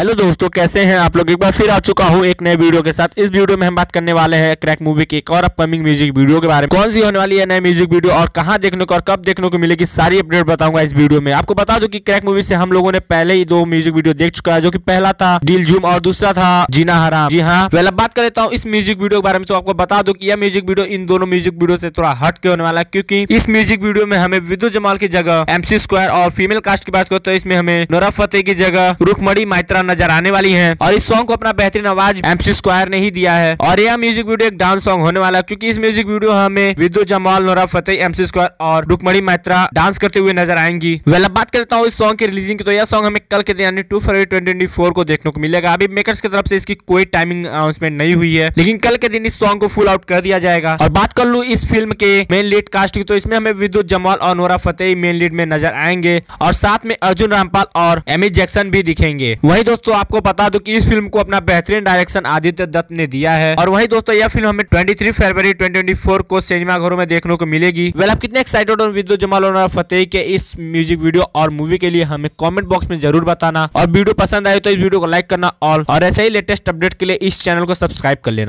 Hello दोस्तों, कैसे हैं आप लोग? एक बार फिर आ चुका हूँ एक नए वीडियो के साथ। इस वीडियो में हम बात करने वाले हैं क्रैक मूवी की एक और अपकमिंग म्यूज़िक वीडियो के बारे में। कौन सी होने वाली है नई म्यूज़िक वीडियो और कहाँ देखने को और कब देखने को मिलेगी, सारी अपडेट बताऊँगा इस वीडियो में। आपको बता दो कि क्रैक मूवी से हम लोगों ने पहले ही दो म्यूज़िक वीडियो देख चुका है, जो की पहला था दिल जूम और दूसरा था जीना हराम। जी हाँ। पहले बात कर लेता हूँ इस म्यूज़िक वीडियो के बारे में। तो आपको बता दो की यह म्यूज़िक वीडियो इन दोनों म्यूज़िक वीडियो से थोड़ा हट के होने वाला है, क्योंकि इस म्यूज़िक वीडियो में हमें विद्युत जमाल की जगह एमसी स्क्वायर और फीमेल कास्ट की बात करो तो इसमें हमें नोरा फतेह की जगह रुखमड़ी माइत्रा नज़र आने वाली है। और इस सॉन्ग को अपना बेहतरीन आवाज़ एमसी स्क्वायर ने ही दिया है। और यह म्यूज़िक वीडियो एक डांस सॉन्ग होने वाला है, क्योंकि इस म्यूज़िक वीडियो हमें Vidyut Jammwal, Nora Fateh MC square और रुकमणी मैत्रा डांस करते हुए नज़र आएँगी। वेल अब बात करता हूँ इस सॉन्ग की रिलीजिंग की तो यह सॉन्ग हमें कल के दिन, यानी टू फरवरी ट्वेंटी को देखने को मिलेगा। अभी मेकर्स की तरफ़ से इसकी कोई टाइमिंग अनाउंसमेंट नहीं हुई है, लेकिन कल के दिन इस सॉन्ग को फुल आउट कर दिया जाएगा। और बात कर लू इस फ़िल्म के मेन लीड कास्ट की तो इसमें हमें विद्युत जमाल और नोरा फतेह मेन लीड में नज़र आएँगे, और साथ में अर्जुन रामपाल और एमी जैक्सन भी दिखेंगे। वही दोस्तों आपको बता दो कि इस फ़िल्म को अपना बेहतरीन डायरेक्शन आदित्य दत्त ने दिया है। और वही दोस्तों, यह फ़िल्म हमें 23 फरवरी 2024 को सिनेमा घरों में देखने को मिलेगी। वेल आप कितने एक्साइटेड और विद्यु जमाल और फतेह के इस म्यूज़िक वीडियो और मूवी के लिए हमें कॉमेंट बॉक्स में ज़रूर बताना। और वीडियो पसंद आए तो इस वीडियो को लाइक करना, और ऐसे ही लेटेस्ट अपडेट के लिए इस चैनल को सब्सक्राइब कर लेना।